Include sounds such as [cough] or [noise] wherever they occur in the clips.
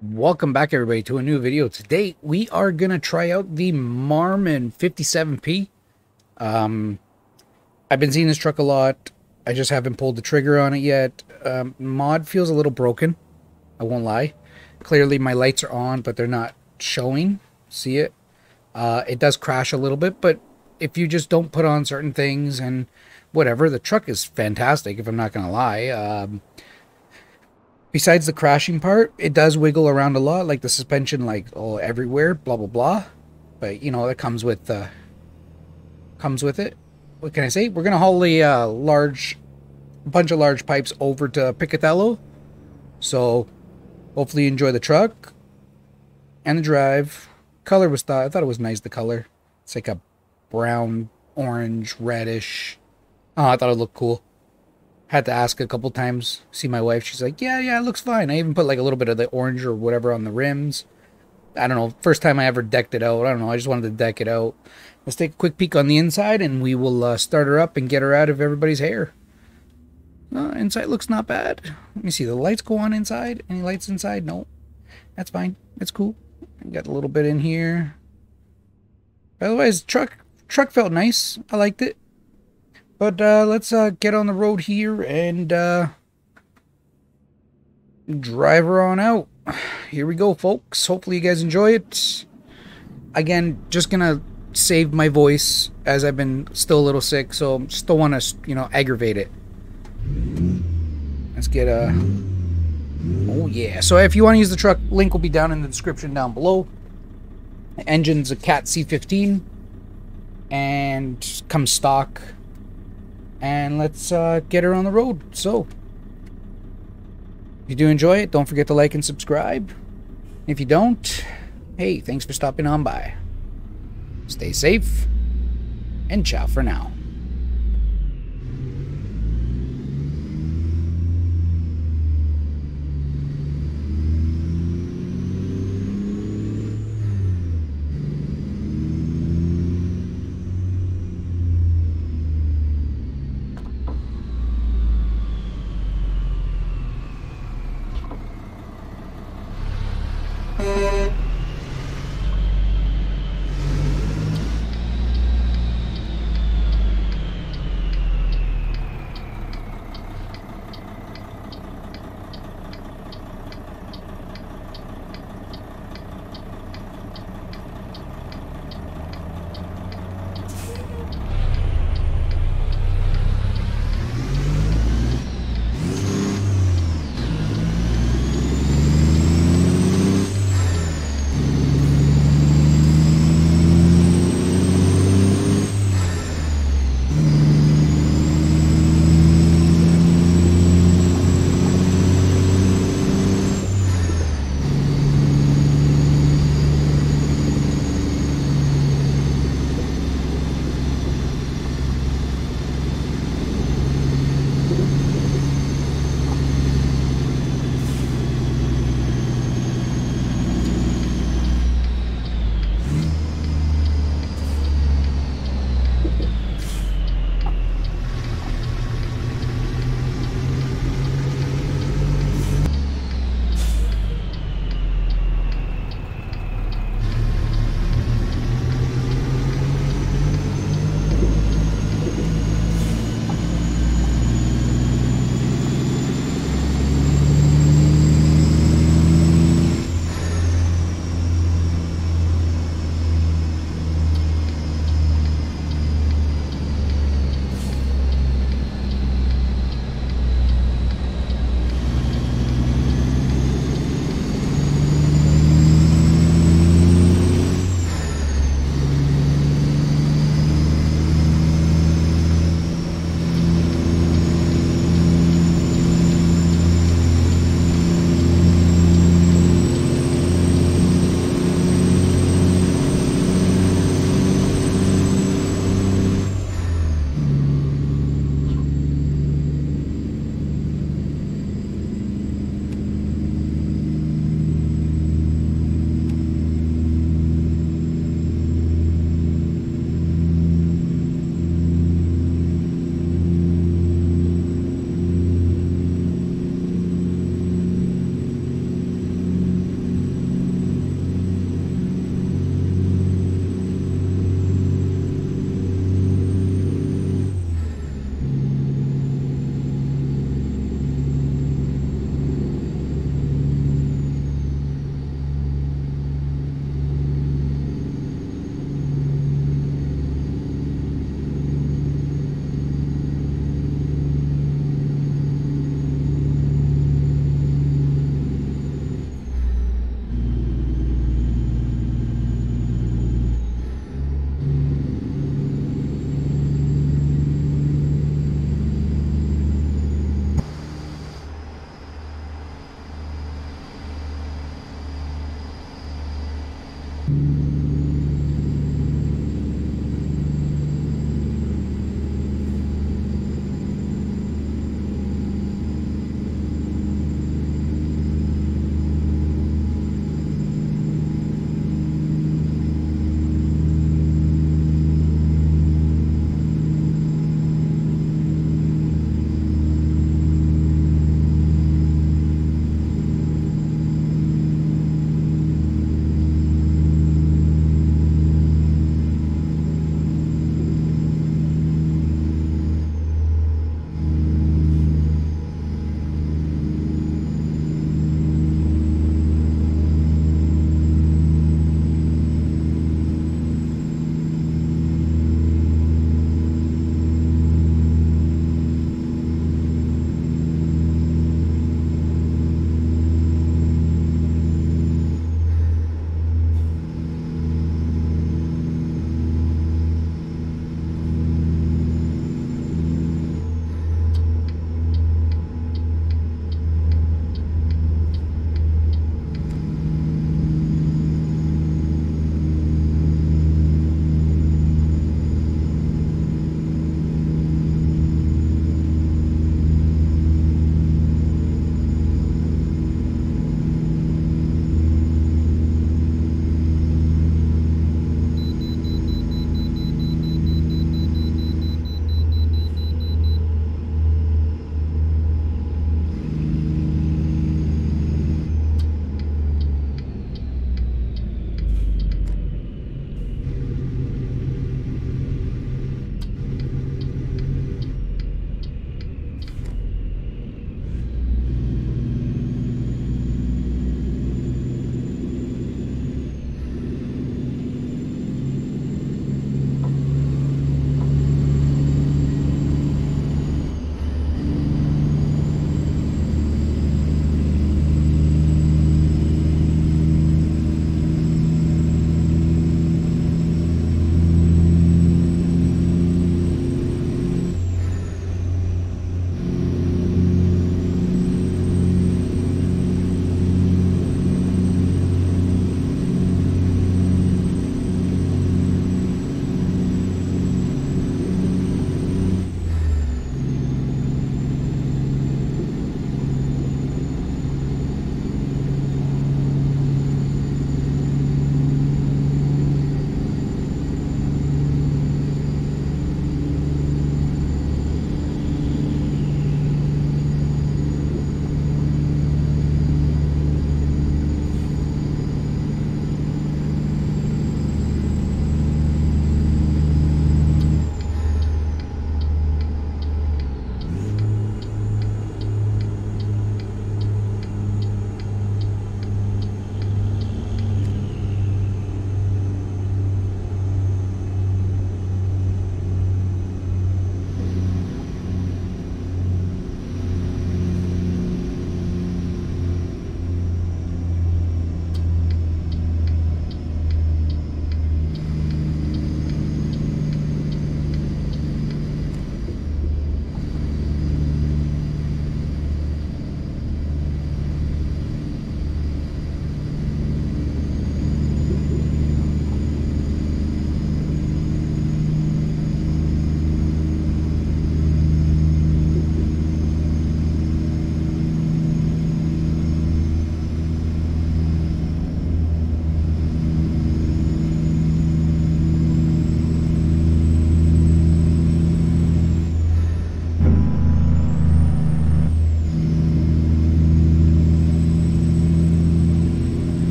Welcome back everybody to a new video. Today we are going to try out the Marmon 57P. Um, I've been seeing this truck a lot. I just haven't pulled the trigger on it yet. Um, mod feels a little broken. I won't lie. Clearly my lights are on, but they're not showing. See it? Uh, it does crash a little bit, but if you just don't put on certain things and whatever, the truck is fantastic if I'm not going to lie. Um, besides the crashing part, it does wiggle around a lot, like the suspension, like all everywhere, blah blah blah. But you know that comes with uh, comes with it. What can I say? We're gonna haul a uh, large, bunch of large pipes over to Pocatello, so hopefully you enjoy the truck and the drive. Color was thought I thought it was nice. The color, it's like a brown, orange, reddish. Oh, I thought it looked cool had to ask a couple times. See my wife, she's like, "Yeah, yeah, it looks fine." I even put like a little bit of the orange or whatever on the rims. I don't know. First time I ever decked it out. I don't know. I just wanted to deck it out. Let's take a quick peek on the inside, and we will uh, start her up and get her out of everybody's hair. Uh, inside looks not bad. Let me see. The lights go on inside. Any lights inside? No. That's fine. That's cool. Got a little bit in here. Otherwise, truck truck felt nice. I liked it. But uh, let's uh, get on the road here and uh, drive her on out. [sighs] Here we go, folks. Hopefully you guys enjoy it. Again, just gonna save my voice as I've been still a little sick, so still want to, you know, aggravate it. Let's get a. Oh yeah. So if you want to use the truck, link will be down in the description down below. The engine's a Cat C15 and comes stock and let's uh, get her on the road. So, if you do enjoy it, don't forget to like and subscribe. If you don't, hey, thanks for stopping on by. Stay safe, and ciao for now.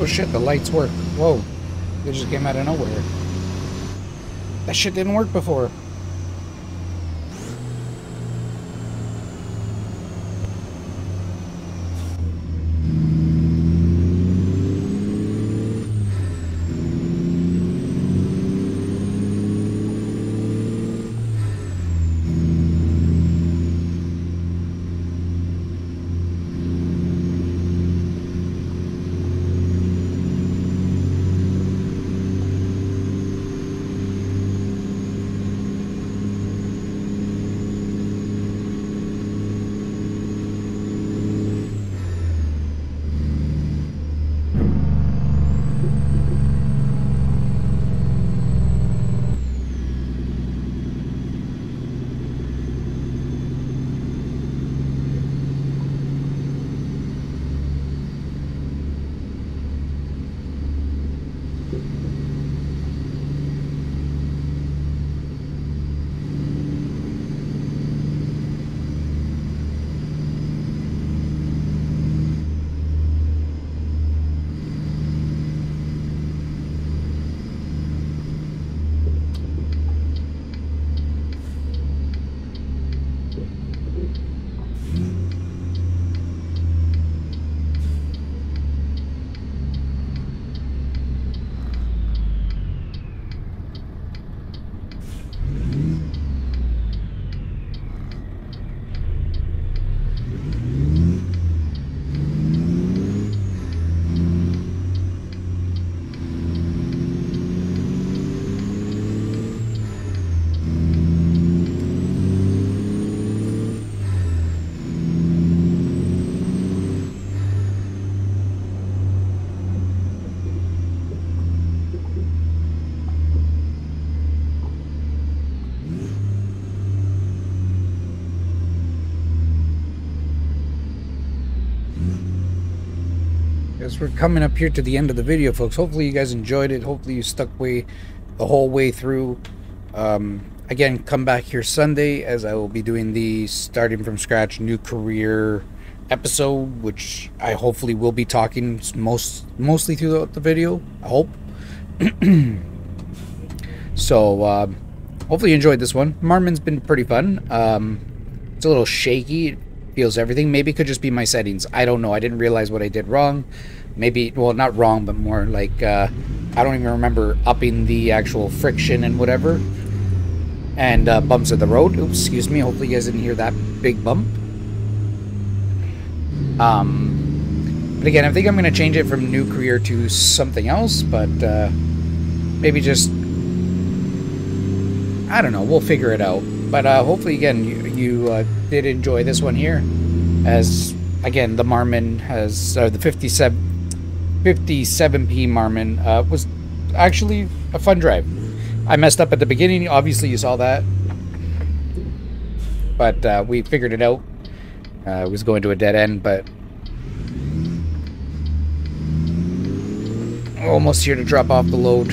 Oh shit, the lights work. Whoa. They just came out of nowhere. That shit didn't work before. As we're coming up here to the end of the video, folks, hopefully you guys enjoyed it. Hopefully you stuck way the whole way through. Um, again, come back here Sunday as I will be doing the starting from scratch new career episode, which I hopefully will be talking most mostly throughout the video. I hope. [clears throat] so uh, hopefully you enjoyed this one. Marmon's been pretty fun. Um, it's a little shaky feels everything. Maybe it could just be my settings. I don't know. I didn't realize what I did wrong. Maybe, well, not wrong, but more like, uh, I don't even remember upping the actual friction and whatever. And uh, bumps of the road. Oops, excuse me. Hopefully you guys didn't hear that big bump. Um, but again, I think I'm going to change it from new career to something else, but uh, maybe just, I don't know. We'll figure it out. But uh, hopefully, again, you, you uh, did enjoy this one here. As, again, the Marmon has, uh, the 57, 57P Marmon uh, was actually a fun drive. I messed up at the beginning. Obviously, you saw that. But uh, we figured it out. Uh, it was going to a dead end, but almost here to drop off the load.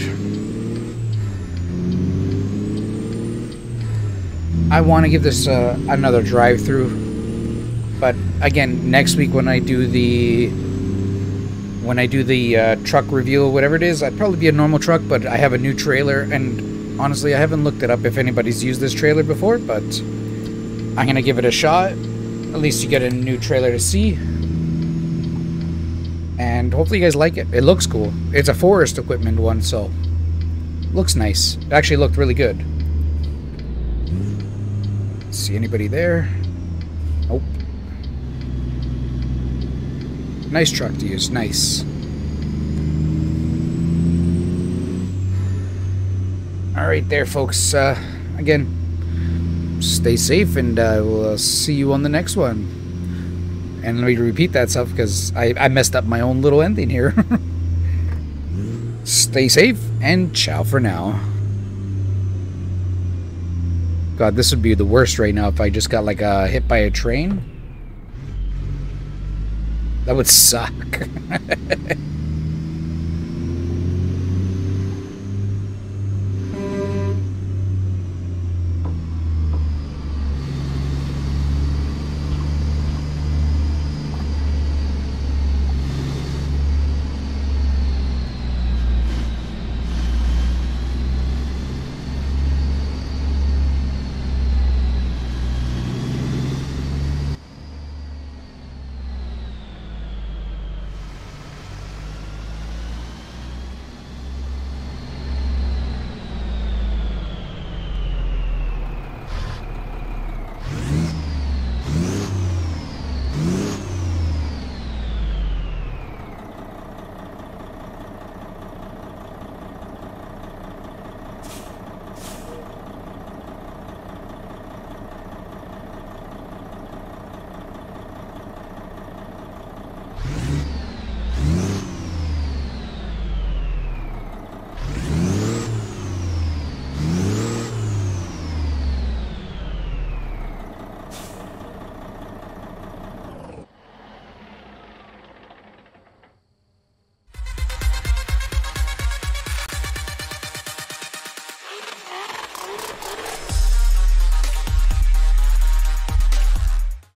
I want to give this uh, another drive through, but again, next week when I do the when I do the uh, truck review whatever it is, I'd probably be a normal truck, but I have a new trailer, and honestly, I haven't looked it up if anybody's used this trailer before, but I'm gonna give it a shot. At least you get a new trailer to see, and hopefully you guys like it. It looks cool. It's a forest equipment one, so looks nice. It actually looked really good. See anybody there? Nope. Nice truck to use. Nice. Alright there, folks. Uh, again, stay safe, and uh, we'll see you on the next one. And let me repeat that stuff, because I, I messed up my own little ending here. [laughs] stay safe, and ciao for now. God, this would be the worst right now if I just got like uh, hit by a train. That would suck. [laughs]